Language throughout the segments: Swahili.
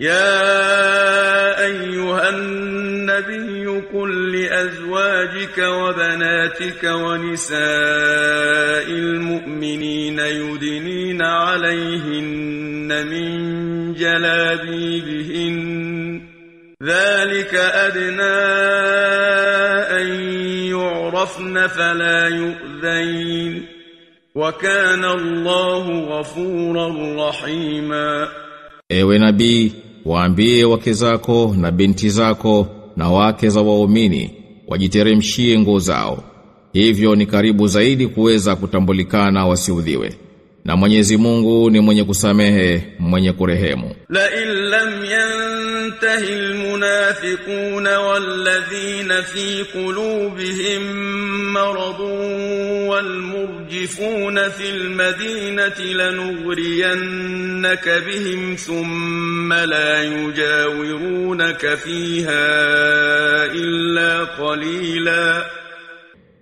يا أيها النبي قل لأزواجك وبناتك ونساء المؤمنين يدنين عليهن من جلابيبهن. ذلك أدنى أن يعرفن فلا يؤذين. وكان الله غفورا رحيما. Ewe nabii, waambie wake zako na binti zako na wake za waumini wajiteremshie nguo zao. Hivyo ni karibu zaidi kuweza kutambulikana wasiudhiwe. Na Mwenyezi Mungu ni mwenye kusamehe, mwenye kurehemu. La illam yantahi almunafiqun walladhina fi qulubihim maradun walmurjifun fil madinati lanughriyannaka bihim thumma la yujawirunaka fiha illa qalila.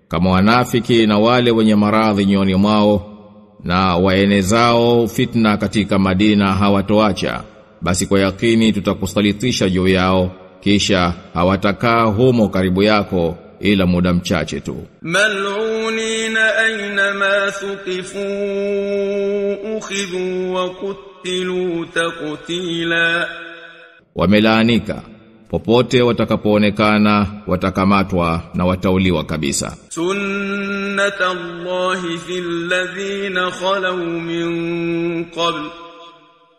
Kama wanafiki na wale wenye maradhi nyoni mwao na waenezao fitna katika Madina hawatoacha. Basi kwa yakini tutakusalitisha juu yao kisha hawatakaa humo karibu yako ila muda mchache tu. Mal'unina aina ma thuqifu ukhidhu wa kutilu takutila wamelaanika popote watakapoonekana watakamatwa na watauliwa kabisa. Sunnatallahi fil ladhina khalu min qabl.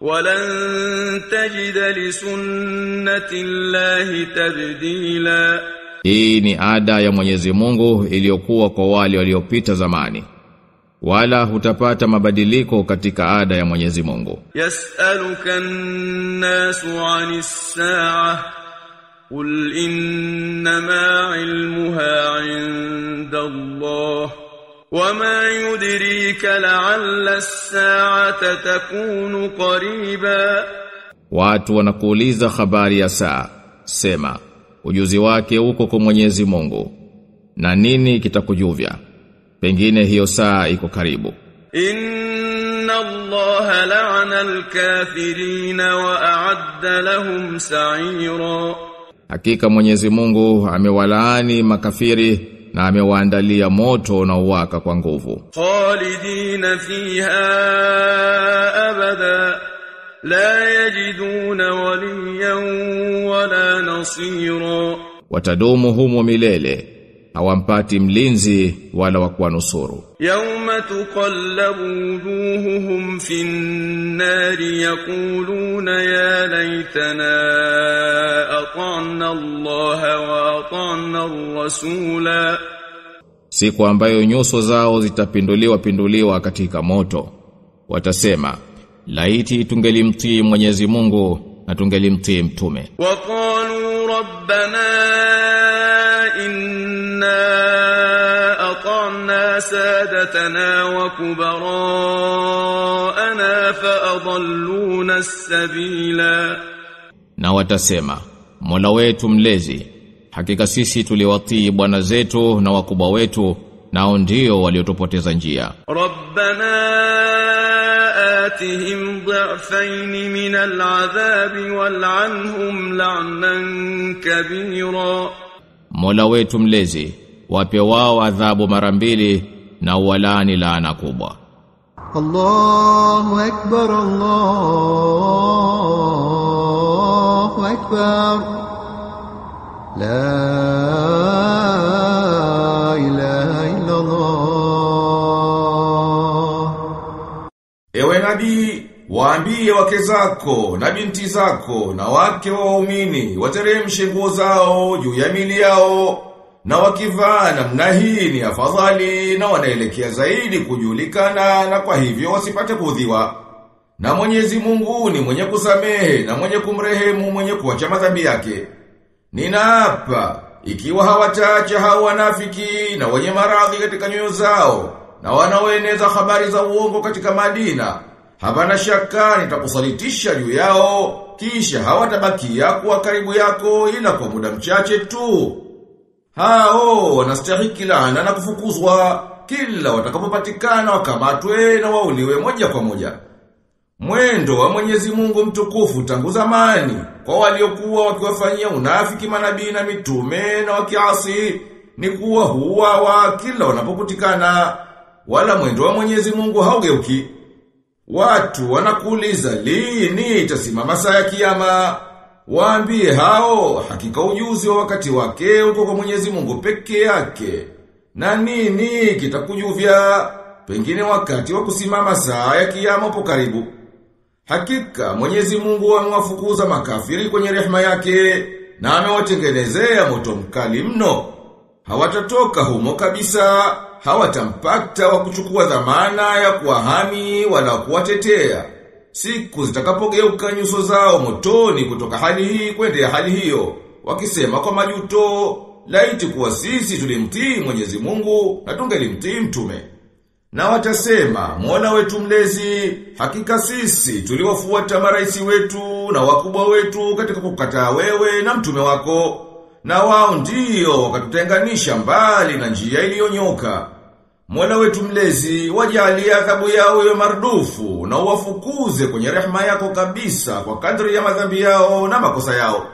Walan tajida li sunnatillahi tabdila. Hii ni ada ya Mwenyezi Mungu iliyokuwa kwa wale waliopita zamani. Wala hutapata mabadiliko katika ada ya Mwenyezi Mungu. Yasalukan nasu anis saa قل إنما علمها عند الله وما يدريك لعل الساعة تكون قريبا Watu wanakuuliza habari ya saa sema ujuzi wake uko kwa Mwenyezi Mungu na nini kitakujuvya pengine hiyo saa iko karibu إن الله لعن الكافرين وأعد لهم سعيرا Hakika Mwenyezi Mungu amewalaani makafiri na amewaandalia moto na uwaka kwa nguvu. Khalidina fiha abada la yajiduna waliyan wala nasira. Watadumu humo milele hawampati mlinzi wala wa kuwanusuru. Yauma tuqallabu wujuhuhum fin nari yaquluna ya laitana أطعنا الله وأطعنا الرسولا Siku ambayo nyuso zao zitapinduliwa pinduliwa katika moto. Watasema, laiti tungelimtii Mwenyezi Mungu na tungelimtii mtume. وقالوا ربنا إنا أطعنا سادتنا وكبراءنا فأضلونا السبيلا Na watasema, Mola wetu mlezi, hakika sisi tuliwatii bwana zetu na wakubwa wetu, nao ndio waliotupoteza njia. Rabbana atihim dha'fayn min al'adhab wal'anhum la'nan kabira, Mola wetu mlezi, wape wao adhabu mara mbili na walani laana kubwa. Allahu akbar Allah أكبر لا إله إلا الله Ewe nabii, waambie wake zako na binti zako na wake wa waumini wateremshe nguo zao juu ya mili yao na wakivaa namna hii ni afadhali na wanaelekea zaidi kujulikana na kwa hivyo wasipate kudhiwa. Na Mwenyezi Mungu ni mwenye kusamehe na mwenye kumrehemu mwenye kuacha madhambi yake. Ninaapa ikiwa hawatacha hao wanafiki na wenye maradhi katika nyoyo zao na wanaoeneza habari za uongo katika Madina, hapana shaka nitakusalitisha juu yao kisha hawatabakia kuwa karibu yako ila kwa muda mchache tu. Hao wanastahiki laana na kufukuzwa kila watakapopatikana wakamatwe na wauliwe moja kwa moja. Mwendo wa Mwenyezi Mungu mtukufu tangu zamani kwa waliokuwa wakiwafanyia unafiki manabii na mitume na wakiasi ni kuwa huwa wa kila wanapokutikana wala mwendo wa Mwenyezi Mungu haugeuki. Watu wanakuuliza lini itasimama saa ya kiyama? Waambie hao hakika ujuzi wa wakati wake uko kwa Mwenyezi Mungu peke yake. Na nini kitakujuvya? Pengine wakati wa kusimama saa ya kiyama upo karibu. Hakika Mwenyezi Mungu amewafukuza makafiri kwenye rehema yake na amewatengenezea moto mkali mno. Hawatatoka humo kabisa, hawatampata wa kuchukua dhamana ya kuwahami wala kuwatetea. Siku zitakapogeuka nyuso zao motoni kutoka hali hii kwenda hali hiyo, wakisema kwa majuto, laiti kuwa sisi tulimtii Mwenyezi Mungu na tungelimtii mtume. Na watasema, Mola wetu mlezi, hakika sisi tuliwafuata maraisi wetu na wakubwa wetu katika kukataa wewe na mtume wako. Na wao ndiyo wakatutenganisha mbali na njia iliyonyoka. Mola wetu mlezi, wajalie adhabu yao iwe mardufu na uwafukuze kwenye rehema yako kabisa kwa kadri ya madhambi yao na makosa yao.